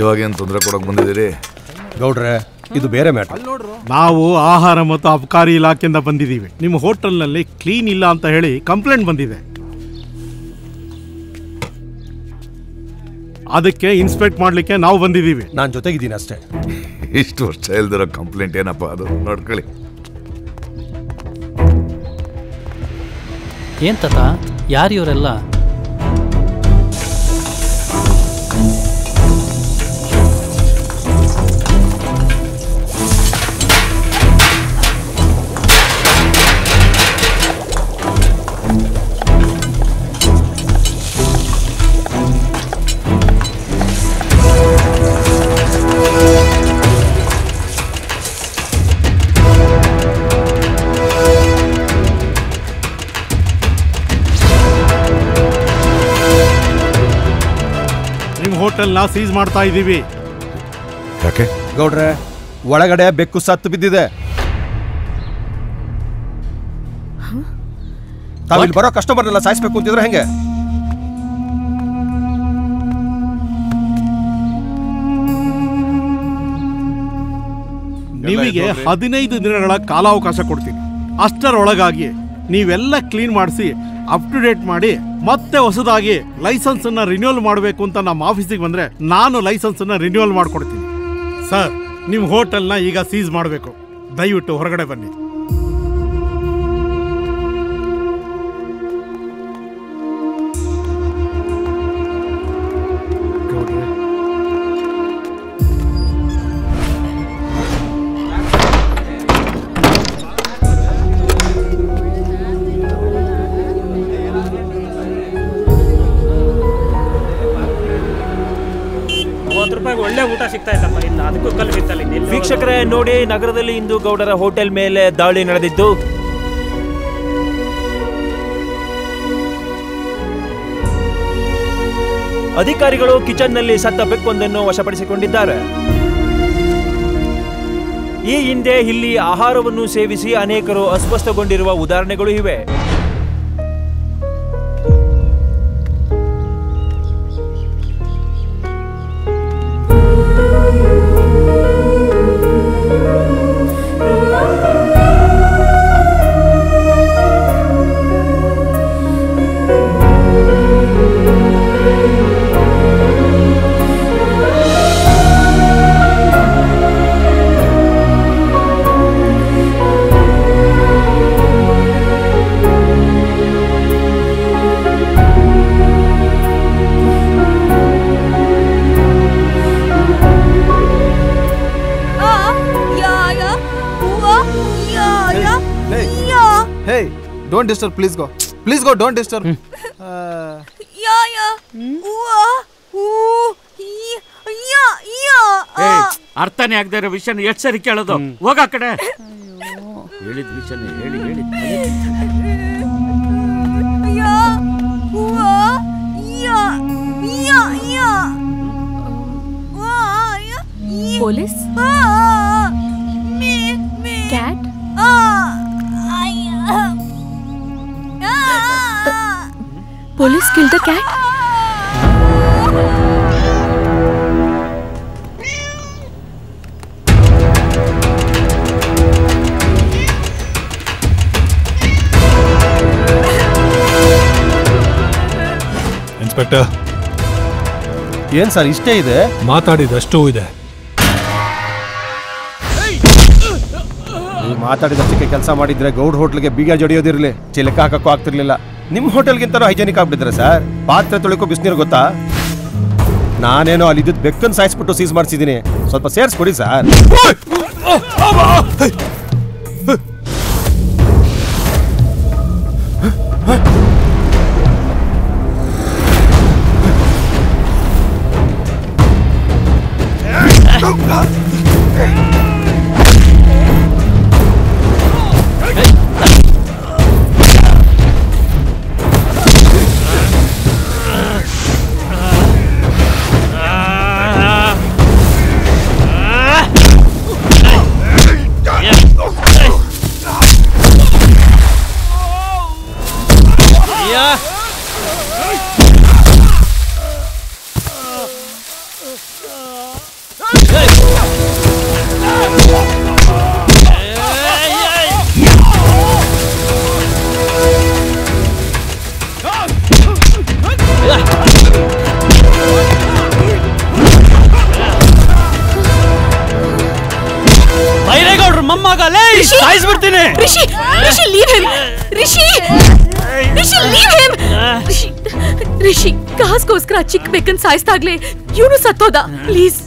ಇವಾಗೇನು ತೊಂದರೆ ಕೊಡೋಕೆ ಬಂದಿದ್ದೀರಿ? ಗೌಡ್ರೆ ಇದು ಬೇರೆ ಮ್ಯಾಟರ್. ನಾವು ಆಹಾರ ಮತ್ತು ಅಬಕಾರಿ ಇಲಾಖೆಯಿಂದ ಬಂದಿದ್ದೀವಿ. ನಿಮ್ಮ ಹೋಟೆಲ್ನಲ್ಲಿ ಕ್ಲೀನ್ ಇಲ್ಲ ಅಂತ ಹೇಳಿ ಕಂಪ್ಲೇಂಟ್ ಬಂದಿದೆ. ಅದಕ್ಕೆ ಇನ್ಸ್ಪೆಕ್ಟ್ ಮಾಡಲಿಕ್ಕೆ ನಾವು ಬಂದಿದ್ದೀವಿ. ನಾನು ಜೊತೆಗಿದ್ದೀನಿ ಅಷ್ಟೇ. ಇಷ್ಟು ವರ್ಷ ಇಲ್ದಿರೋ ಕಂಪ್ಲೇಂಟ್ ಏನಪ್ಪ ಅದು? ನೋಡ್ಕೊಳ್ಳಿ. ಏನ್ ತಾತ? ಯಾರು ಇವರೆಲ್ಲ? ಹೋಟೆಲ್ನ ಸೀಸ್ ಮಾಡ್ತಾ ಇದ್ದೀವಿ. ಯಾಕೆ? ಗೌಡ್ರೆ ಒಳಗಡೆ ಬೆಕ್ಕು ಸತ್ತು ಬಿದ್ದಿದೆ. ತಾವಿಲ್ಲಿ ಬರೋ ಕಸ್ಟಮರ್ನೆಲ್ಲ ಸಾಯಿಸ್ಬೇಕು ಅಂತಿದ್ರೆ ಹೆಂಗೆ? ನಿಮಗೆ ಹದಿನೈದು ದಿನಗಳ ಕಾಲಾವಕಾಶ ಕೊಡ್ತೀನಿ. ಅಷ್ಟರೊಳಗಾಗಿ ನೀವೆಲ್ಲ ಕ್ಲೀನ್ ಮಾಡಿಸಿ ಅಪ್ ಟು ಡೇಟ್ ಮಾಡಿ ಮತ್ತೆ ಹೊಸದಾಗಿ ಲೈಸೆನ್ಸ್ ಅನ್ನ ರಿನ್ಯೂವಲ್ ಮಾಡಬೇಕು ಅಂತ ನಮ್ಮ ಆಫೀಸಿಗೆ ಬಂದ್ರೆ ನಾನು ಲೈಸೆನ್ಸ್ ಅನ್ನ ರಿನ್ಯೂವಲ್ ಮಾಡ್ಕೊಡ್ತೀನಿ. ಸರ್, ನಿಮ್ಮ ಹೋಟೆಲ್ನ ಈಗ ಸೀಸ್ ಮಾಡಬೇಕು. ದಯವಿಟ್ಟು ಹೊರಗಡೆ ಬನ್ನಿ. ಮೂವತ್ತು ರೂಪಾಯಿಗೆ ಒಳ್ಳೆ ಊಟ ಸಿಗ್ತಾ ಇತ್ತಪ್ಪ ಇಲ್ಲ ಅದಕ್ಕೂ ಕಲ್ಲು ಬಿತ್ತಲ್ಲ ವೀಕ್ಷಕರೇ ನೋಡಿ ನಗರದಲ್ಲಿ ಇಂದು ಗೌಡರ ಹೋಟೆಲ್ ಮೇಲೆ ದಾಳಿ ನಡೆದಿದ್ದು. ಅಧಿಕಾರಿಗಳು ಕಿಚನ್ನಲ್ಲಿ ಸತ್ತ ಬೆಕ್ಕೊಂದನ್ನು ವಶಪಡಿಸಿಕೊಂಡಿದ್ದಾರೆ. ಈ ಹಿಂದೆ ಇಲ್ಲಿ ಆಹಾರವನ್ನು ಸೇವಿಸಿ ಅನೇಕರು ಅಸ್ವಸ್ಥಗೊಂಡಿರುವ ಉದಾಹರಣೆಗಳು ಇವೆ. Day don't disturb please go please go don't disturb yeah yeah ಉವಾ ಹೂ ಯಾ ಯಾ ಏ ಅರ್ಥನೇ ಆಗದೆ ಇರೋ ವಿಷಯನ ಎಷ್ಟು ಸರಿ ಕೇಳೋದು? ಹೋಗ ಕಡೆ. ಅಯ್ಯೋ. ಹೇಳಿದ ವಿಷಯನ ಹೇಳಿ ಹೇಳಿ. ಇನ್ಸ್ಪೆಕ್ಟರ್. ಏನ್ ಸರ್ ಇಷ್ಟೇ ಇದೆ? ಮಾತಾಡಿದಷ್ಟು ಇದೆ. ನೀವು ಮಾತಾಡಿದಷ್ಟಕ್ಕೆ ಕೆಲಸ ಮಾಡಿದ್ರೆ ಗೌಡ್ ಹೋಟ್ಲಿಗೆ ಬೀಗ ಜಡಿಯೋದಿರ್ಲಿ ಚಿಲಕ ಹಾಕಕ್ಕೂ ಆಗ್ತಿರ್ಲಿಲ್ಲ. ನಿಮ್ಮ ಹೋಟೆಲ್ಗಿಂತ ಹೈಜೆನಿಕ್ ಆಗ್ಬಿಟ್ಟಿದ್ರೆ ಸರ್ ಪಾತ್ರೆ ತೊಳಿಕೋ ಬಿಸಿನೀರು ಗೊತ್ತಾ? ನಾನೇನು ಅಲ್ಲಿ ಇದ್ದಿದ್ದು ಬೆಕ್ಕನ್ನು ಸಾಯಿಸ್ಬಿಟ್ಟು ಸೀಸ್ ಮಾಡಿಸಿದ್ದೀನಿ ಸ್ವಲ್ಪ ಸೇರಿಸ್ಕೊಡಿ ಸರ್. भैया ಬೈರೇಗೌಡ್ರು ಮೊಮ್ಮಗ ಲೇ ಸಾಯಿಸ್ಬಿಡ್ತೀನಿ Rishi Rishi leave Rishi leave him Rishi Rishi ಕಾಸ್ಗೋಸ್ಕರ ಚಿಕ್ಕ ಬೇಕನ್ ಸಾಯಿಸ್ದಾಗ್ಲೇ ಇವನು ಸತ್ತೋದ. ಪ್ಲೀಸ್